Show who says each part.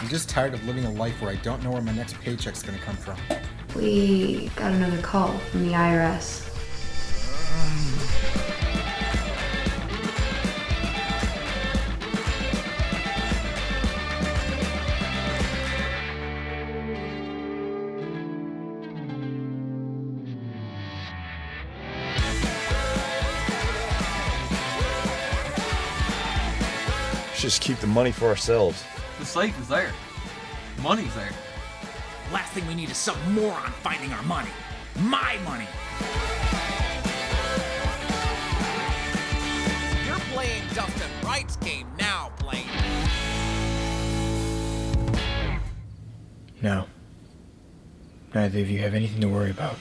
Speaker 1: I'm just tired of living a life where I don't know where my next paycheck's gonna come from.
Speaker 2: We got another call from the IRS.
Speaker 3: Just keep the money for ourselves.
Speaker 4: The safe is there. Money's there.
Speaker 5: Last thing we need is some moron finding our money. My money.
Speaker 6: You're playing Dustin Wright's game now, Blaine.
Speaker 7: No. Neither of you have anything to worry about.